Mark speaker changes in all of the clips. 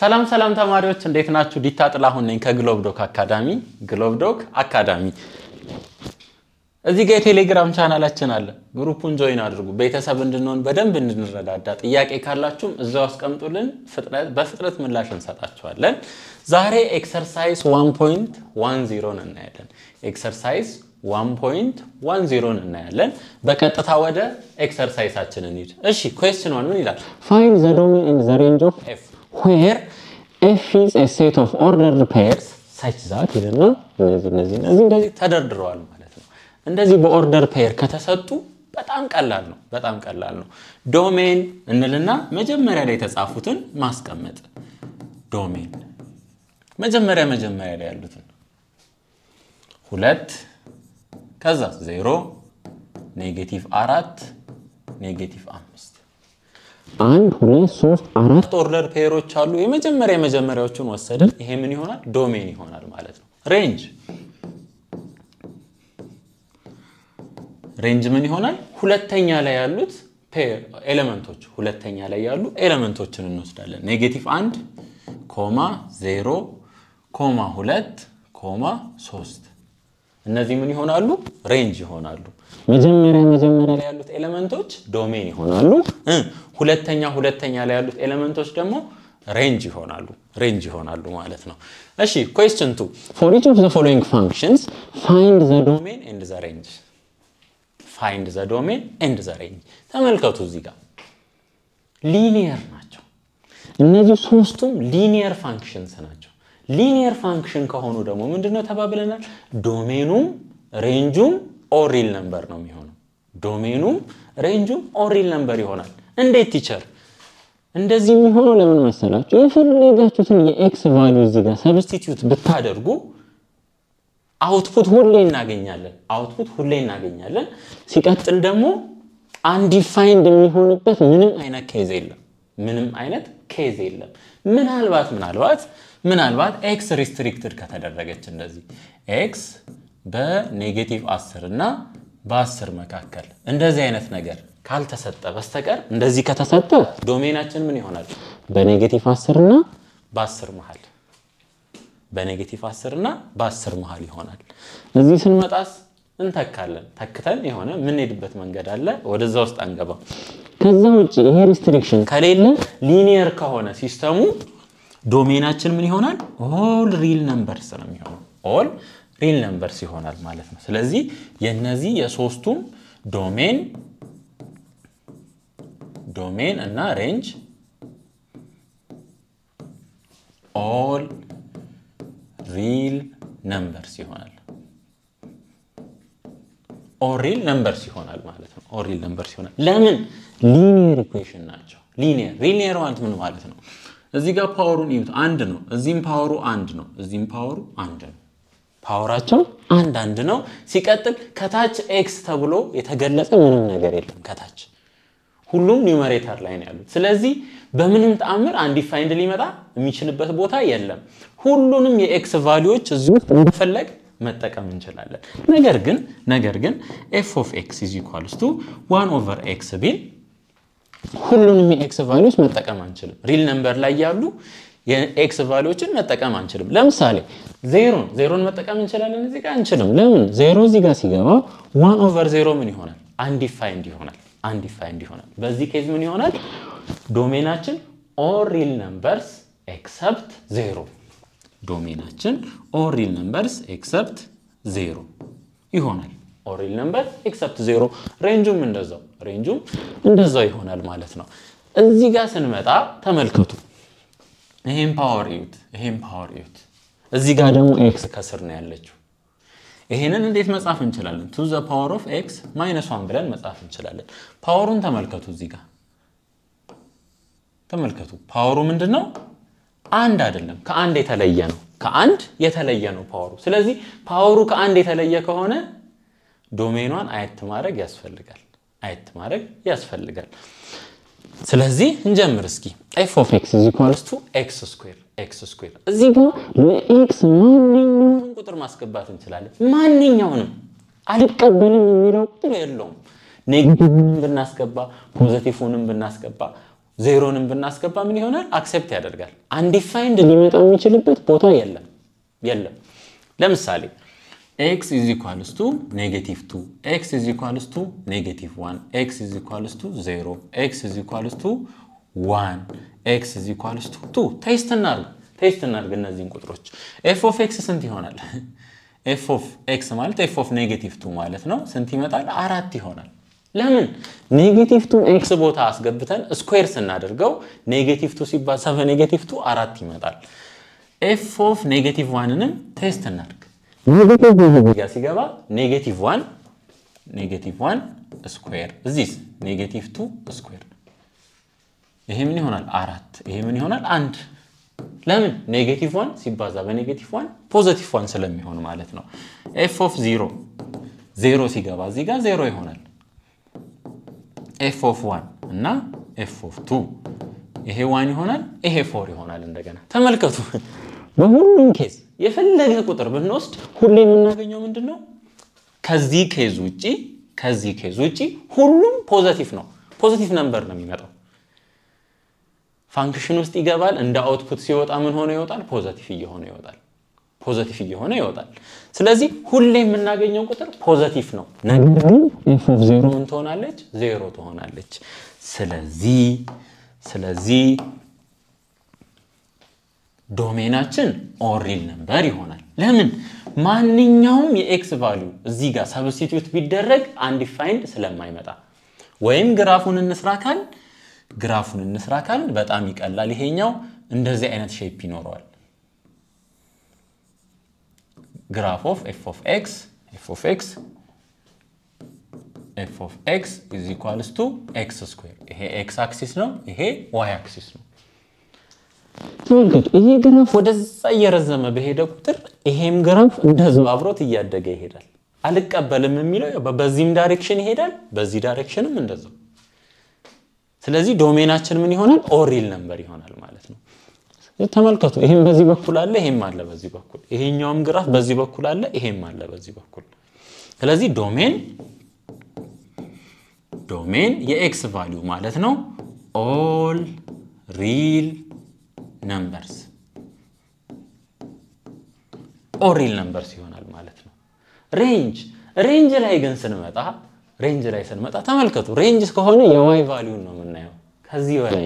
Speaker 1: ሰላም ሰላም ተማሪዎች እንዴት ናችሁ? ዲታ ጥላሁን ነኝ ከ Globe Dock Academy። Globe Dock Academy እዚህ ጋር የቴሌግራም ቻናላችን አለ። group ኡን join አድርጉ። ቤተሰብ እንድንሆን በደንብ እንድንረዳዳ፣ ጥያቄ ካላችሁም እዛው አስቀምጡልን። በፍጥነት ምላሽ እንሰጣችኋለን። ዛሬ exercise 1.10 እናያለን። exercise 1.10 እናያለን። በቀጥታ ወደ exercise ኣችን እንሂድ። እሺ question one ምን ይላል?
Speaker 2: Find the domain and the range of f where f is a set of ordered pairs such that ይልና እነዚህ እነዚህ እነዚህ እንደዚህ
Speaker 1: ተደርድረዋል ማለት ነው። እንደዚህ በ order pair ከተሰጡ በጣም ቀላል ነው። በጣም ቀላል ነው። domain እንልና መጀመሪያ ላይ የተጻፉትን ማስቀመጥ domain መጀመሪያ መጀመሪያ ላይ ያሉትን ሁለት ከዛ ዜሮ negative አራት negative አምስት
Speaker 2: አንድ ሁለት ሶስት አራት
Speaker 1: order pair ኦች አሉ። የመጀመሪያ የመጀመሪያዎቹን ወሰድን። ይሄ ምን ይሆናል? domain ይሆናል ማለት ነው። range range ምን ይሆናል? ሁለተኛ ላይ ያሉት element ኦች ሁለተኛ ላይ ያሉ element ኦችን እንወስዳለን። negative አንድ comma ዜሮ comma ሁለት comma ሶስት እነዚህ ምን ይሆናሉ? range ይሆናሉ።
Speaker 2: መጀመሪያ መጀመሪያ ላይ
Speaker 1: ያሉት element ኦች
Speaker 2: domain
Speaker 1: ይሆናሉ። ሁለተኛ ሁለተኛ ላይ ያሉት element ኦች ደግሞ range ይሆናሉ range ይሆናሉ ማለት ነው። እሺ question two
Speaker 2: For each of the following functions find the domain
Speaker 1: domain and the range find the domain and the range። ተመልከቱ እዚህ ጋር linear ናቸው። እነዚህ ሶስቱም linear functions ናቸው። linear function ከሆኑ ደግሞ ምንድነው ተባብለናል? domain ኡም range ኡም all real number ነው የሚሆነው። domain ኡም range ኡም all real number ይሆናል። እንዴት teacher?
Speaker 2: እንደዚህ የሚሆነው ለምን መሰላችሁ? የፈለጋችሁትን የ x value እዚህ ጋር
Speaker 1: substitute ብታደርጉ output ሁሌ እናገኛለን። output ሁሌ እናገኛለን። ሲቀጥል ደግሞ undefined የሚሆንበት ምንም አይነት case የለም። ምንም አይነት case የለም። ምናልባት ምናልባት ምናልባት x restricted ከተደረገች እንደዚህ x በ negative 10 እና በ10 መካከል እንደዚህ አይነት ነገር ካልተሰጠ በስተቀር እንደዚህ ከተሰጠ domain ኣችን ምን ይሆናል?
Speaker 2: በ negative 10 እና
Speaker 1: በ10 መሃል በ negative 10 እና በ10 መሃል ይሆናል።
Speaker 2: እዚህ ስንመጣ
Speaker 1: መጣስ እንተካለን። ተክተን የሆነ የምንሄድበት መንገድ አለ። ወደዛ ውስጥ አንገባም።
Speaker 2: ከዛ ውጭ ይሄ restriction
Speaker 1: ከሌለ linear ከሆነ system ኡ domain ኣችን ምን ይሆናል? all real numbers ነው all real numbers ይሆናል ማለት ነው። ስለዚህ የነዚህ የሶስቱም domain domain እና range all real numbers ይሆናል። all real numbers ይሆናል ማለት ነው። all real numbers ይሆናል። ለምን? linear equation ናቸው። linear linear ማለት ምን ማለት ነው? እዚህ ጋር power ኡን እዩት፣ አንድ ነው። እዚህም power ኡ አንድ ነው። እዚህም power ኡ አንድ ነው። power ኣቸው አንድ አንድ ነው። ሲቀጥል ከታች x ተብሎ የተገለጸ ምንም ነገር የለም ከታች ሁሉም numerator ላይ ነው ያሉት። ስለዚህ በምንም ተአምር undefined ሊመጣ የሚችልበት ቦታ የለም። ሁሉንም የ x value ዎች እዚህ ውስጥ እንደፈለግ መጠቀም እንችላለን። ነገር ግን ነገር ግን f of x is equals to one over x ቢል ሁሉንም የኤክስ ቫሊዎች መጠቀም አንችልም። real number ላይ ያሉ የ x value ዎችን መጠቀም አንችልም። ለምሳሌ ዜሮን ዜሮን መጠቀም እንችላለን፣ እዚህ ጋር አንችልም። ለምን? ዜሮ እዚህ ጋር ሲገባ one over zero ምን ይሆናል? undefined ይሆናል። undefined ይሆናል። በዚህ case ምን ይሆናል? domain ኣችን all real numbers except zero domain ኣችን all real numbers except zero ይሆናል። all real number except zero። range ኡም እንደዛው range ኡም እንደዛው ይሆናል ማለት ነው። እዚህ ጋር ስንመጣ ተመልከቱ። ይሄን power እዩት፣ ይሄን power እዩት። እዚህ ጋር ደግሞ x ከስር ነው ያለችው። ይሄንን እንዴት መጻፍ እንችላለን? two the power of x minus one ብለን መጻፍ እንችላለን። power ኡን ተመልከቱ። እዚህ ጋር ተመልከቱ። power ኡ ምንድን ነው? አንድ አይደለም፣ ከአንድ የተለየ ነው። ከአንድ የተለየ ነው power ኡ። ስለዚህ power ኡ ከአንድ የተለየ ከሆነ domain ኗን አየት ማድረግ ያስፈልጋል። አየት ማድረግ ያስፈልጋል። ስለዚህ እንጀምር እስኪ f of x is equals to x square x square
Speaker 2: እዚህ ጋር ለ x ማንኛውም
Speaker 1: ቁጥር ማስገባት እንችላለን። ማንኛውንም
Speaker 2: አልቀበልም የሚለው
Speaker 1: ቁጥር የለውም። negative ንም ብናስገባ positive ንም ብናስገባ ዜሮንም ብናስገባ ምን ይሆናል? accept ያደርጋል። undefined ሊመጣ የሚችልበት ቦታ የለም የለም። ለምሳሌ x is equals to negative two x is equals to negative one x is equals to zero x is equals to one x is equals to two test እናርግ test እናርግ እነዚህን ቁጥሮች f of x ስንት ይሆናል? f of x ማለት f of negative two ማለት ነው። ስንት ይመጣል? አራት ይሆናል። ለምን negative two x ቦታ አስገብተን square ስናደርገው negative two ሲባዛ በ negative two አራት ይመጣል። f of negative one ንም test እናድርግ። negative ጋር ሲገባ negative one negative one square እዚህስ negative two square ይሄ ምን ይሆናል? አራት ይሄ ምን ይሆናል? አንድ ለምን negative one ሲባዛ በ negative one positive one ስለሚሆን ማለት ነው። f of zero ዜሮ ሲገባ እዚህ ጋር ዜሮ ይሆናል። f of one እና f of two ይሄ one ይሆናል፣ ይሄ four ይሆናል። እንደገና ተመልከቱ። በሁሉም case የፈለገ ቁጥር ብንወስድ ሁሌ የምናገኘው ምንድን ነው? ከዚህ case ውጪ ከዚህ case ውጪ ሁሉም positive ነው። positive number ነው የሚመጣው። function ውስጥ ይገባል። እንደ output ሲወጣ ምን ሆኖ ይወጣል? positive እየሆነ ይወጣል። positive እየሆነ ይወጣል። ስለዚህ ሁሌ የምናገኘው ቁጥር positive ነው። ነገር ግን f of zero ምን ትሆናለች? ዜሮ ትሆናለች። ስለዚህ ስለዚህ domain ኣችን all real number ይሆናል። ለምን? ማንኛውም የ x value እዚህ ጋር substitute ቢደረግ undefined ስለማይመጣ ወይም ግራፉን እንስራ ካልን ግራፉን እንስራ ካልን በጣም ይቀላል። ይሄኛው እንደዚህ አይነት shape ይኖረዋል። graph of f of x f of x f of x is equals to x square። ይሄ ኤክስ አክሲስ ነው፣ ይሄ y axis ነው። ተመልከቱ። ይሄ ግራፍ ወደዛ እየረዘመ በሄደ ቁጥር ይሄም ግራፍ እንደዚሁ አብሮት እያደገ ይሄዳል። አልቀበልም የሚለው በዚህም direction ይሄዳል፣ በዚህ direction ም እንደዛው። ስለዚህ domain ኣችን ምን ይሆናል? all real number ይሆናል ማለት ነው። ተመልከቱ። ይሄም በዚህ በኩል አለ፣ ይሄም አለ በዚህ በኩል። ይሄኛውም ግራፍ በዚህ በኩል አለ፣ ይሄም አለ በዚህ በኩል። ስለዚህ domain domain የ x value ማለት ነው all real numbers all real numbers ይሆናል ማለት ነው። range range ላይ ግን ስንመጣ range ላይ ስንመጣ ተመልከቱ። range ከሆነ የ y value ን ነው የምናየው። ከዚህ በላይ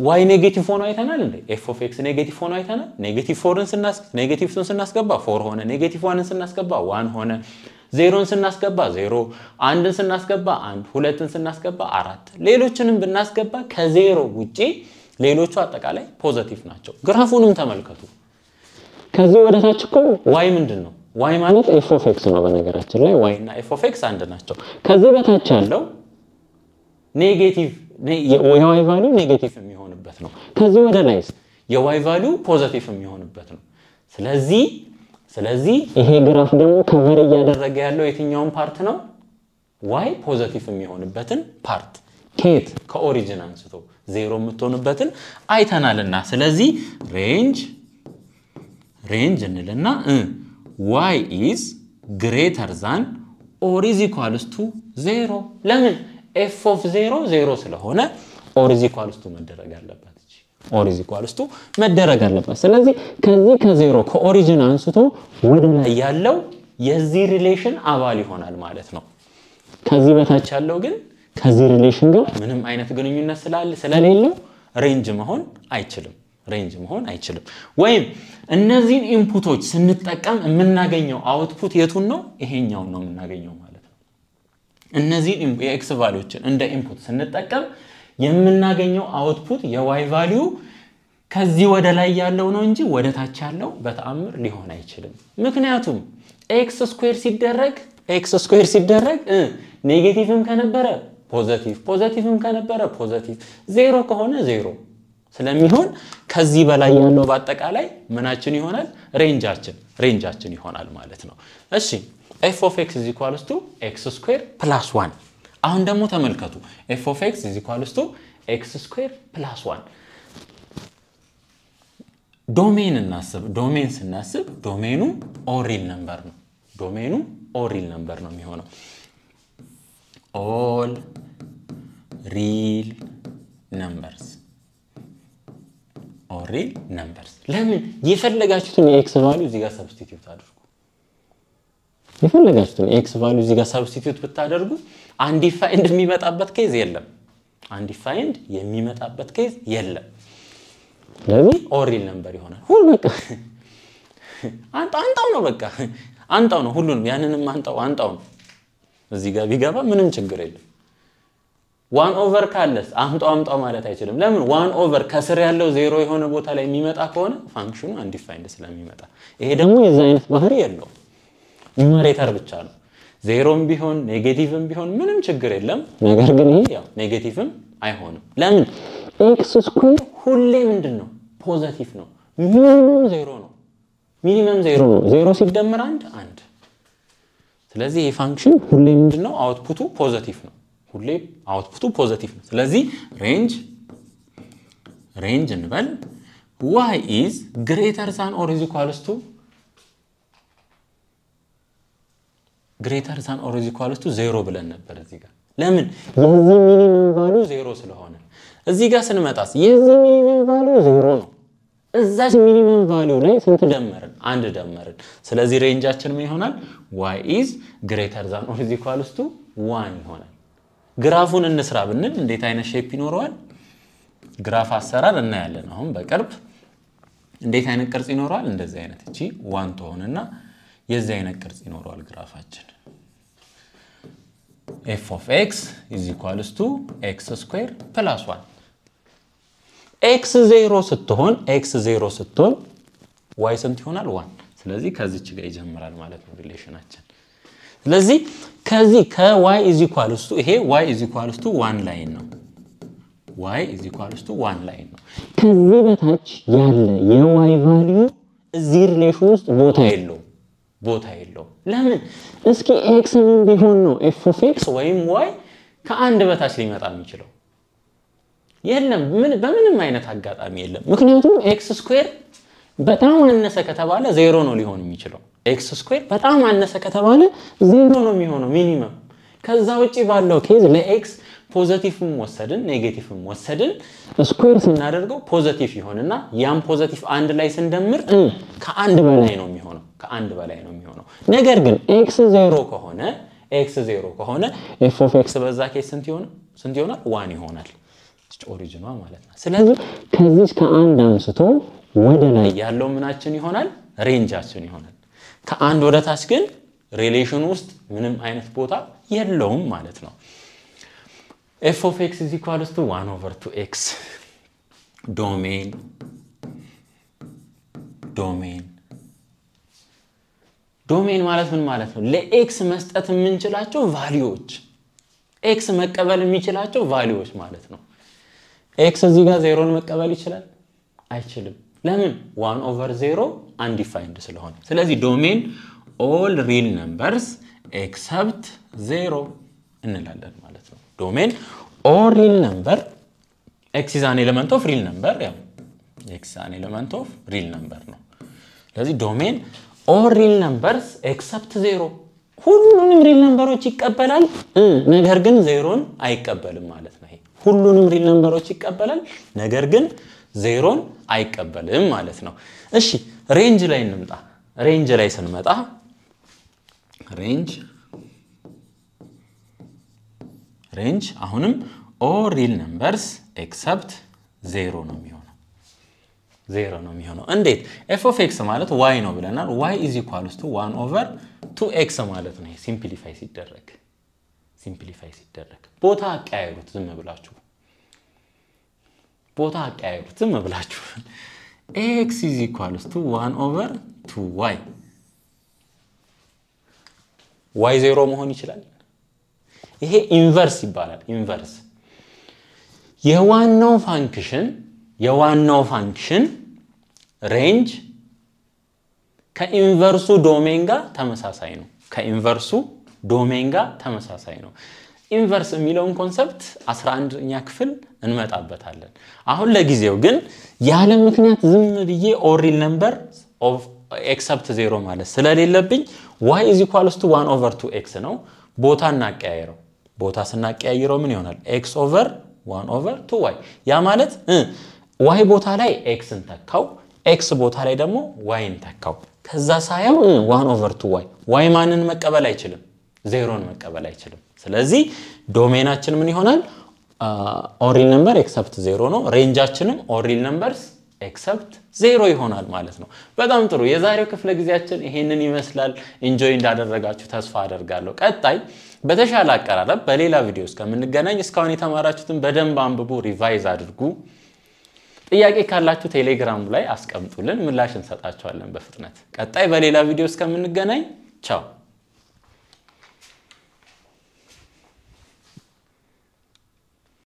Speaker 1: y negative ሆኖ አይተናል እንዴ? f of x negative ሆኖ አይተናል። negative four ን negative two ን ስናስገባ four ሆነ። negative one ን ስናስገባ one ሆነ። ዜሮን ስናስገባ ዜሮ፣ አንድን ስናስገባ አንድ፣ ሁለትን ስናስገባ አራት፣ ሌሎችንም ብናስገባ ከዜሮ ውጪ ሌሎቹ አጠቃላይ positive ናቸው። ግራፉንም ተመልከቱ። ከዚህ ወደ ታች እኮ y ምንድን ነው? y ማለት f of x ነው። በነገራችን ላይ y እና f of x አንድ ናቸው። ከዚህ በታች ያለው negative የ y value negative የሚሆንበት ነው። ከዚህ ወደ ላይስ የ y value positive የሚሆንበት ነው። ስለዚህ ስለዚህ ይሄ ግራፍ ደግሞ cover እያደረገ ያለው የትኛውን part ነው? y positive የሚሆንበትን part ን ኬት ከ origin አንስቶ ዜሮ የምትሆንበትን አይተናልና ስለዚህ range range እንልና y is greater than or is equals to zero ለምን f of zero ዜሮ ስለሆነ or is equals to መደረግ አለበት። or is equals to መደረግ አለበት። ስለዚህ ከዚህ ከዜሮ ከ origin አንስቶ ወደ ላይ ያለው የዚህ relation አባል ይሆናል ማለት ነው። ከዚህ በታች ያለው ግን ከዚህ relation ጋር ምንም አይነት ግንኙነት ስለሌለው range መሆን አይችልም። range መሆን አይችልም። ወይም እነዚህን input ኦች ስንጠቀም የምናገኘው output የቱን ነው? ይሄኛውን ነው የምናገኘው ማለት ነው። እነዚህን የ x value ዎችን እንደ input ስንጠቀም የምናገኘው output የ y value ከዚህ ወደ ላይ ያለው ነው እንጂ ወደ ታች ያለው በተአምር ሊሆን አይችልም። ምክንያቱም x square ሲደረግ x square ሲደረግ negative ም ከነበረ positive፣ positive ም ከነበረ positive፣ ዜሮ ከሆነ ዜሮ ስለሚሆን ከዚህ በላይ ያለው በአጠቃላይ ምናችን ይሆናል? range ኣችን range ኣችን ይሆናል ማለት ነው። እሺ f of x is equals to x square plus one አሁን ደግሞ ተመልከቱ f of x is equals to x square plus one domain እናስብ። domain ስናስብ domain ኑ all real number ነው። domain ኑ all real number ነው የሚሆነው all real numbers all real numbers። ለምን የፈለጋችሁትን የ x value እዚህ ጋር substitute አድርጉ። የፈለጋችሁትን የ x value እዚህ ጋር substitute ብታደርጉ undefined የሚመጣበት case የለም። undefined የሚመጣበት case የለም። ስለዚህ all real number ይሆናል። ሁሉ በቃ አምጣው ነው በቃ አምጣው ነው ሁሉንም ያንንም አምጣው አምጣው ነው። እዚህ ጋር ቢገባ ምንም ችግር የለም። one over ካለስ አምጣው አምጣው ማለት አይችልም። ለምን one over ከስር ያለው ዜሮ የሆነ ቦታ ላይ የሚመጣ ከሆነ function ኑ undefined ስለሚመጣ፣ ይሄ ደግሞ የዛ አይነት ባህሪ የለውም። numerator ብቻ ነው። ዜሮም ቢሆን negative ም ቢሆን ምንም ችግር የለም። ነገር ግን ይሄ negative ም አይሆንም። ለምን x square ሁሌ ምንድን ነው positive ነው። minimum ዜሮ ነው። minimum ዜሮ ነው። ዜሮ ሲደመር አንድ አንድ። ስለዚህ ይህ function ሁሌ ምንድን ነው output ቱ positive ነው። ሁሌ output ቱ positive ነው። ስለዚህ range range እንበል y is greater than or is equals to greater than or equals to zero ብለን ነበር እዚህ ጋር። ለምን የዚህ minimum value ው ዜሮ ስለሆነ። እዚህ ጋር ስንመጣስ የዚህ minimum value ው ዜሮ ነው። እዛች minimum value ው ላይ ስንት ደመርን? አንድ ደመርን። ስለዚህ range ኣችን ምን ይሆናል? y is greater than or equals to one ይሆናል። ግራፉን እንስራ ብንል እንዴት አይነት shape ይኖረዋል? ግራፍ አሰራር እናያለን። አሁን በቅርብ እንዴት አይነት ቅርጽ ይኖረዋል? እንደዚህ አይነት እቺ one ትሆንና የዚህ አይነት ቅርጽ ይኖረዋል ግራፋችን። f of x is equals to x square plus one x ዜሮ ስትሆን x ዜሮ ስትሆን y ስንት ይሆናል? one። ስለዚህ ከዚች ጋር ይጀምራል ማለት ነው relation ኣችን። ስለዚህ ከዚህ ከ y is equals to ይሄ y is equals to one line ነው። y is equals to one line ነው። ከዚህ በታች ያለ የ y value እዚህ relation ውስጥ ቦታ የለውም ቦታ የለውም። ለምን? እስኪ x ምን ቢሆን ነው f of x ወይም y ከአንድ በታች ሊመጣ የሚችለው? የለም ምን በምንም አይነት አጋጣሚ የለም። ምክንያቱም x square በጣም አነሰ ከተባለ ዜሮ ነው ሊሆን የሚችለው። x square በጣም አነሰ ከተባለ ዜሮ ነው የሚሆነው minimum። ከዛ ውጭ ባለው case ለ x positive ም ወሰድን negative ም ወሰድን square ስናደርገው positive ይሆንና ያም positive አንድ ላይ ስንደምር ከአንድ በላይ ነው የሚሆነው ከአንድ በላይ ነው የሚሆነው። ነገር ግን x ዜሮ ከሆነ x ዜሮ ከሆነ f of x በዛ case ስንት ይሆናል? ስንት ይሆናል? one ይሆናል። ኦሪጂኗ ማለት ነው። ስለዚህ ከዚህ ከአንድ አንስቶ ወደ ላይ ያለው ምናችን ይሆናል? range ኣችን ይሆናል። ከአንድ ወደ ታች ግን relation ውስጥ ምንም አይነት ቦታ የለውም ማለት ነው። f of x is equals to one over two x domain domain domain ማለት ምን ማለት ነው? ለ x መስጠት የምንችላቸው value ዎች x መቀበል የሚችላቸው value ዎች ማለት ነው። x እዚህ ጋር ዜሮን መቀበል ይችላል? አይችልም። ለምን? one over zero undefined ስለሆነ። ስለዚህ domain all real numbers except zero እንላለን ማለት ነው። domain all real number x is an element of real number፣ ያው x an element of real number ነው። ስለዚህ domain all real numbers except zero ሁሉንም real number ኦች ይቀበላል፣ ነገር ግን ዜሮን አይቀበልም ማለት ነው። ሁሉንም real number ኦች ይቀበላል፣ ነገር ግን ዜሮን አይቀበልም ማለት ነው። እሺ range ላይ እንምጣ። range ላይ ስንመጣ range range አሁንም all real numbers except zero ነው የሚሆነው ዜሮ ነው የሚሆነው። እንዴት? f of x ማለት y ነው ብለናል። y is equals to one over two x ማለት ነው። simplify ሲደረግ simplify ሲደረግ ቦታ አቀያየሩት ዝም ብላችሁ ቦታ አቀያየሩት ዝም ብላችሁ x is equals to one over two y y ዜሮ መሆን ይችላል። ይሄ inverse ይባላል። inverse የዋናው function የዋናው function range ከ inverse ሱ domain ጋር ተመሳሳይ ነው። ከ inverse ሱ domain ጋር ተመሳሳይ ነው። inverse የሚለውን concept 11ኛ ክፍል እንመጣበታለን። አሁን ለጊዜው ግን ያለ ምክንያት ዝም ብዬ all real number except zero ማለት ስለሌለብኝ y is one over two x ነው። ቦታ እናቀያየረው። ቦታ ስናቀያይረው ምን ይሆናል? x over one over two y። ያ ማለት ዋይ ቦታ ላይ ኤክስን ተካው፣ ኤክስ ቦታ ላይ ደግሞ ዋይን ተካው። ከዛ ሳየው one over two y። y ማንን መቀበል አይችልም? ዜሮን መቀበል አይችልም። ስለዚህ domain ኣችን ምን ይሆናል? all real number except zero ነው። range ኣችንም all real numbers except zero ይሆናል ማለት ነው። በጣም ጥሩ። የዛሬው ክፍለ ጊዜያችን ይሄንን ይመስላል። enjoy እንዳደረጋችሁ ተስፋ አደርጋለሁ። ቀጣይ በተሻለ አቀራረብ በሌላ ቪዲዮ እስከምንገናኝ እስካሁን የተማራችሁትን በደንብ አንብቡ፣ revise አድርጉ። ጥያቄ ካላችሁ ቴሌግራም ላይ አስቀምጡልን፣ ምላሽ እንሰጣቸዋለን በፍጥነት። ቀጣይ በሌላ ቪዲዮ እስከምንገናኝ ቻው።